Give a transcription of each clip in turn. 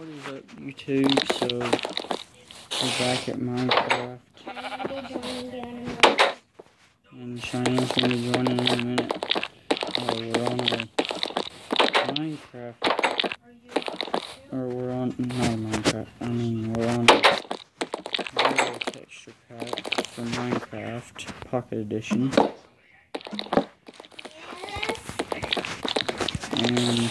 What is up, YouTube? So, we're back at Minecraft. And Cheyenne's gonna joining in a minute. Oh, we're on a Minecraft. Or we're on, not Minecraft, I mean, we're on a texture pack from Minecraft Pocket Edition. And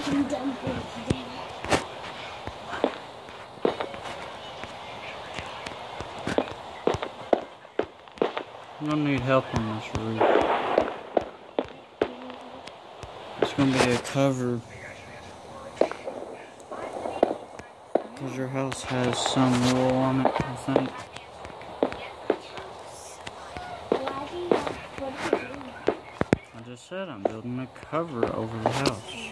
chicken dumplings. You don't need help on this roof. It's gonna be a cover. Because your house has some wool on it, I think. Why do you what are you doing? I just said I'm building a cover over the house.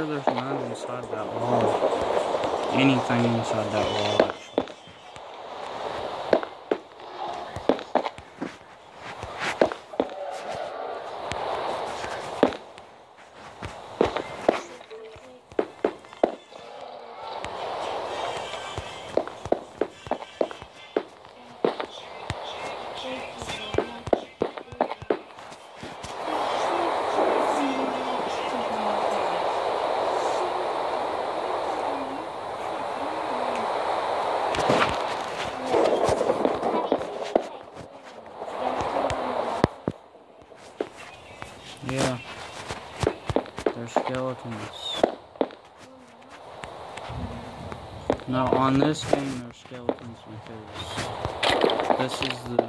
Sure there's none inside that wall. Anything inside that wall, actually. Yeah. They're skeletons. No, on this game there's skeletons because this is the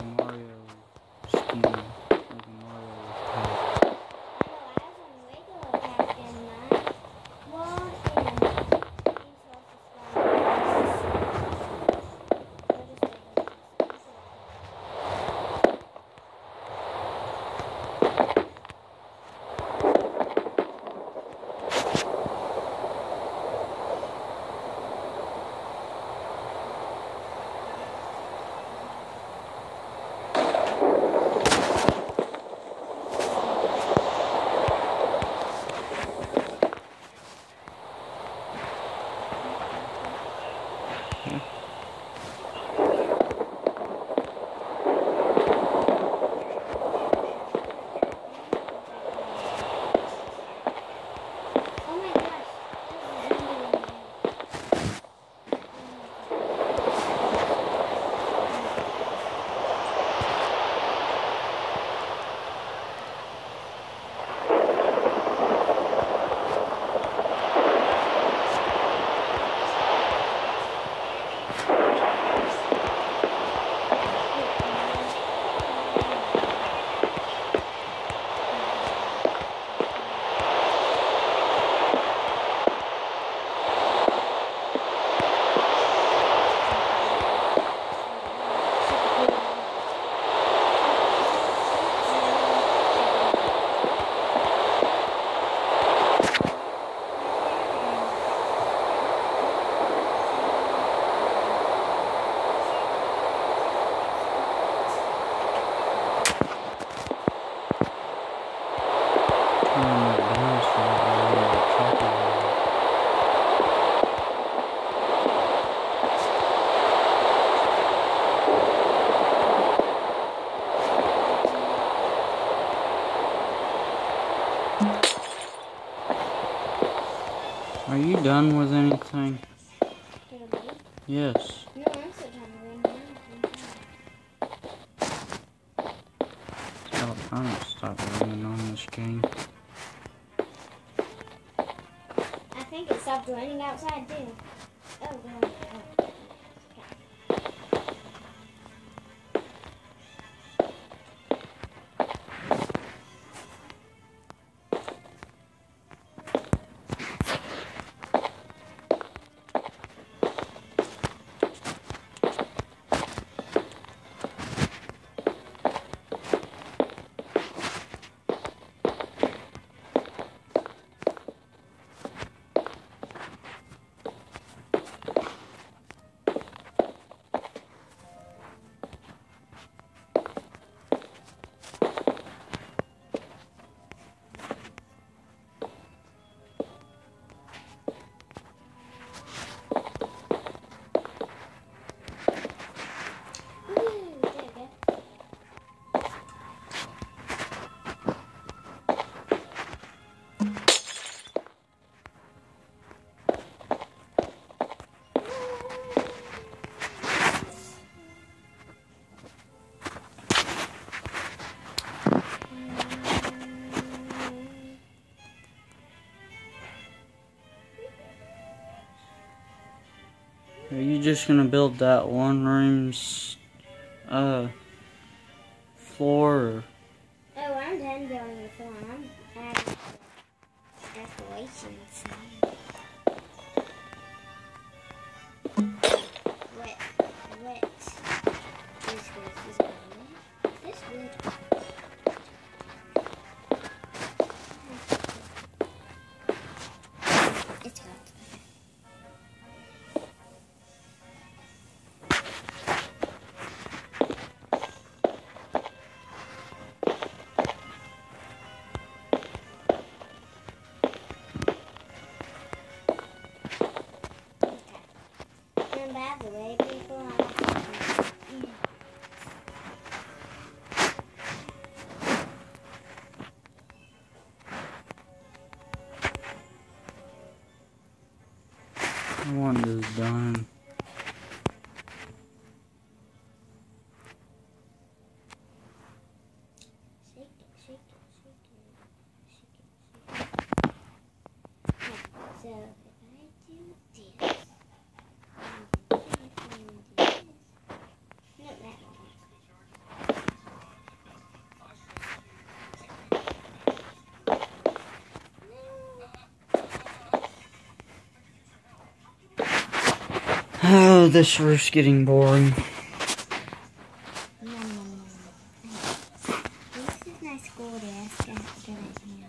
Are you done with anything? Yes. No. Stop trying to stop running on this game. I think it stopped raining outside too. Oh, no. You just gonna build that one room's uh floor I want this done. Oh, this roof's getting boring. This is my school desk. I have to get it here.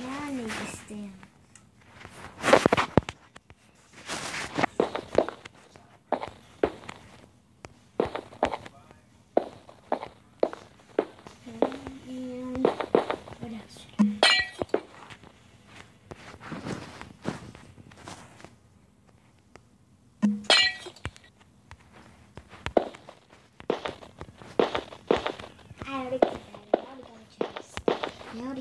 Now I need to stand. And what else? I already got that. I already got a chest. I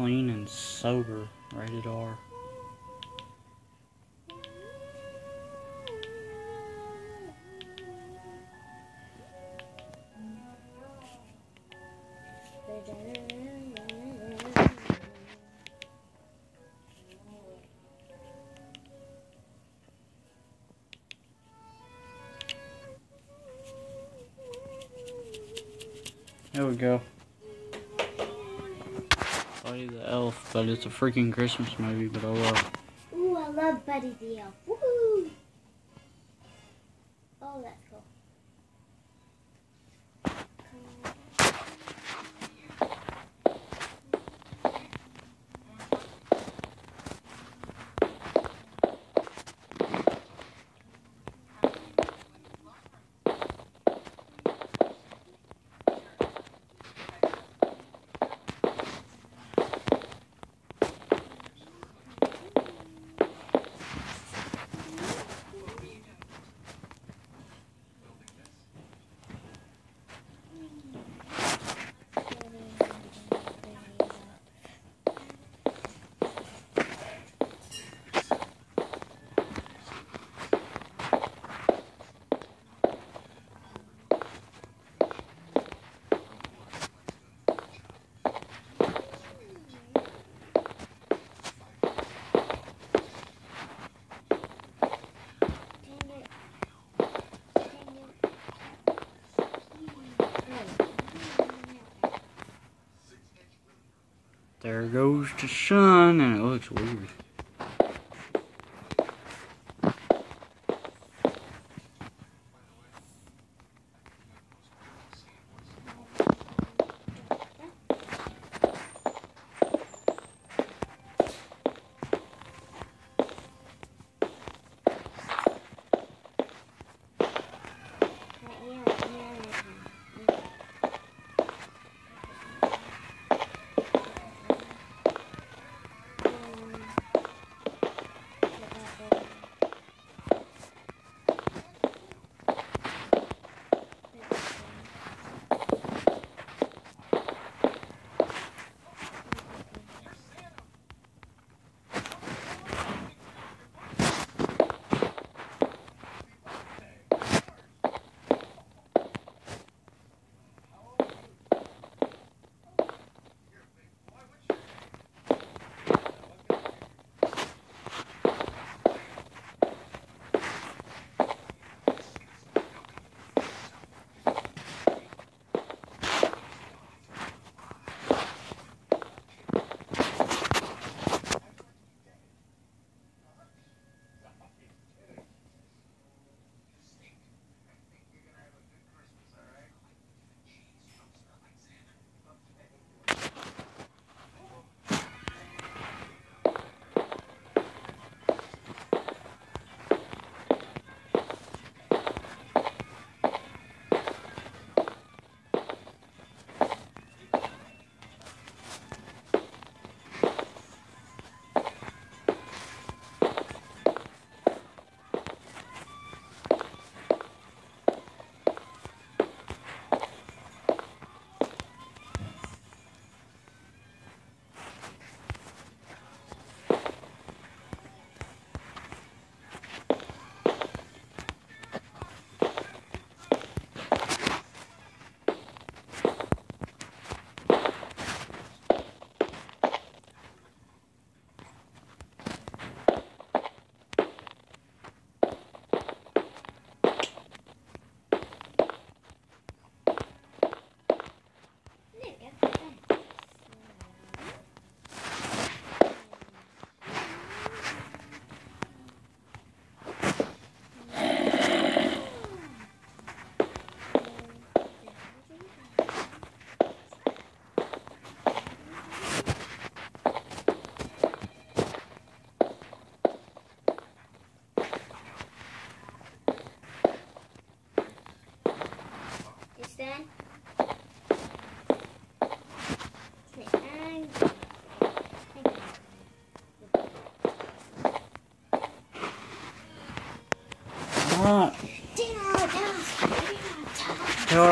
Clean and sober, rated R. it's a freaking Christmas movie, but oh well. Ooh, I love Buddy the Elf. Woohoo! Oh, that's There goes the sun, and it looks weird.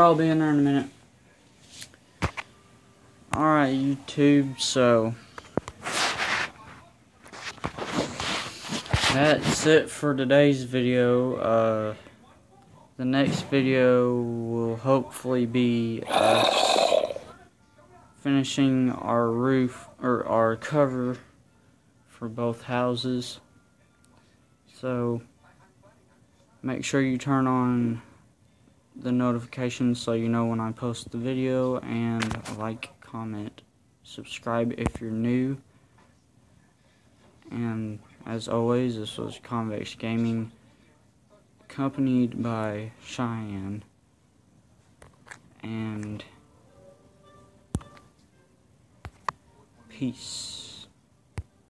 I'll be in there in a minute. Alright, YouTube, so. That's it for today's video. Uh, the next video will hopefully be us finishing our roof or our cover for both houses. So make sure you turn on the notifications so you know when I post the video and like, comment, subscribe if you're new. And as always, this was Convex Gaming, accompanied by Cheyenne. And peace.